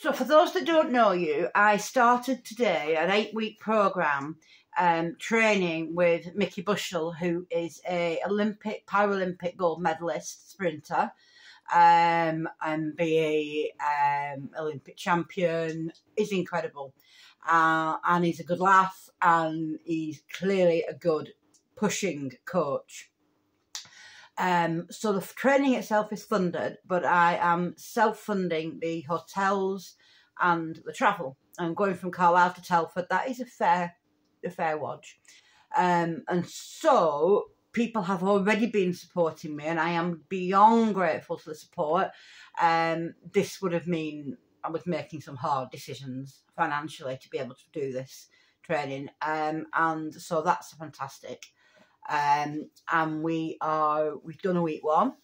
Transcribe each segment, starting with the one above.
So, for those that don't know you, I started today an eight week program um, training with Mickey Bushell, who is a Olympic Paralympic gold medalist sprinter, um, and be a um, Olympic champion. Is incredible, uh, and he's a good laugh, and he's clearly a good pushing coach. Um, so the training itself is funded, but I am self-funding the hotels and the travel. I'm going from Carlisle to Telford. That is a fair, a fair watch. Um, and so people have already been supporting me, and I am beyond grateful for the support. Um, this would have mean I was making some hard decisions financially to be able to do this training, um, and so that's fantastic. Um, and we are we've done a week one.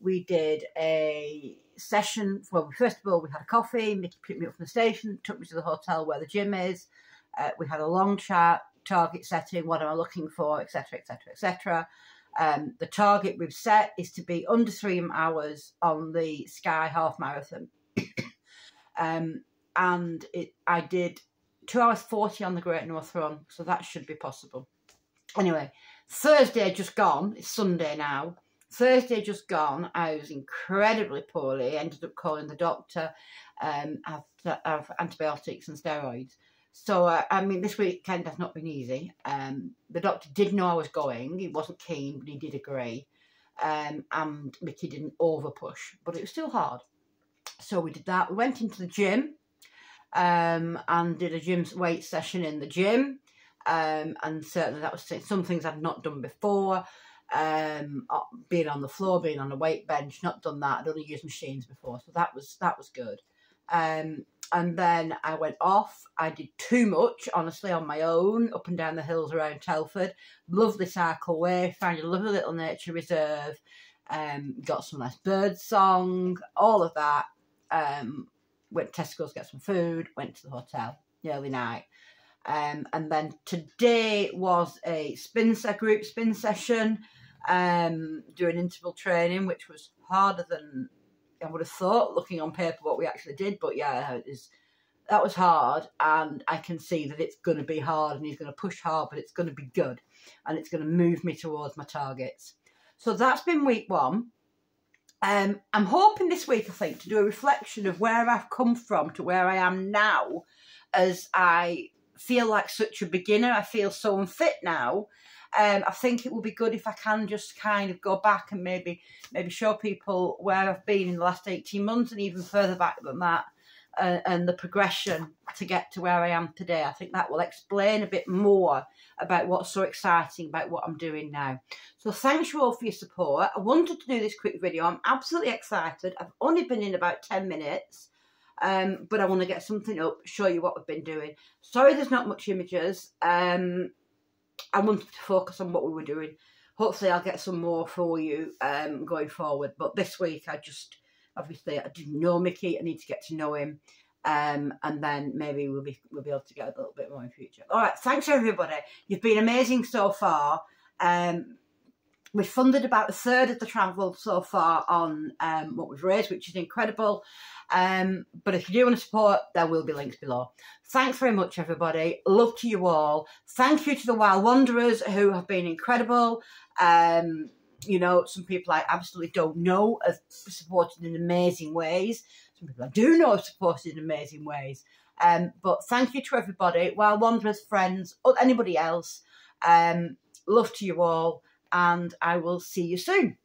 We did a session. Well, first of all, we had a coffee. Mickey picked me up from the station, took me to the hotel where the gym is. Uh, we had a long chat, target setting, what am I looking for, etc., etc., etc. the target we've set is to be under three hours on the Sky Half Marathon. um, and it, I did two hours forty on the Great North Run, so that should be possible. Anyway, Thursday just gone. It's Sunday now. Thursday just gone. I was incredibly poorly. Ended up calling the doctor. Um, I've antibiotics and steroids. So uh, I mean, this weekend has not been easy. Um, the doctor did know I was going. He wasn't keen, but he did agree. Um, and Mickey didn't over push, but it was still hard. So we did that. We went into the gym um, and did a gym weight session in the gym. Um, and certainly that was some things I've not done before. Um, being on the floor, being on a weight bench, not done that. I'd only used machines before, so that was that was good. Um, and then I went off. I did too much, honestly, on my own, up and down the hills around Telford. Lovely cycle way, found a lovely little nature reserve. Um, got some nice bird song, all of that. Um, went to Tesco's, get some food, went to the hotel, early night. Um, and then today was a spin set group spin session, um, doing interval training, which was harder than I would have thought, looking on paper what we actually did. But yeah, it is, that was hard, and I can see that it's going to be hard, and he's going to push hard, but it's going to be good, and it's going to move me towards my targets. So that's been week one. Um, I'm hoping this week, I think, to do a reflection of where I've come from to where I am now, as I feel like such a beginner. I feel so unfit now. Um, I think it would be good if I can just kind of go back and maybe maybe show people where I've been in the last 18 months and even further back than that uh, and the progression to get to where I am today. I think that will explain a bit more about what's so exciting about what I'm doing now. So thanks you all for your support. I wanted to do this quick video. I'm absolutely excited. I've only been in about 10 minutes. Um, but I want to get something up, show you what we've been doing. Sorry there's not much images. Um, I wanted to focus on what we were doing. Hopefully I'll get some more for you um, going forward. But this week I just, obviously I didn't know Mickey. I need to get to know him. Um, and then maybe we'll be we'll be able to get a little bit more in future. All right, thanks everybody. You've been amazing so far. Um, We've funded about a third of the travel so far on um, what we've raised, which is incredible. Um, but if you do want to support, there will be links below. Thanks very much, everybody. Love to you all. Thank you to the Wild Wanderers who have been incredible. Um, you know, some people I absolutely don't know have supported in amazing ways. Some people I do know have supported in amazing ways. Um, but thank you to everybody, Wild Wanderers, friends, or anybody else. Um, love to you all and I will see you soon.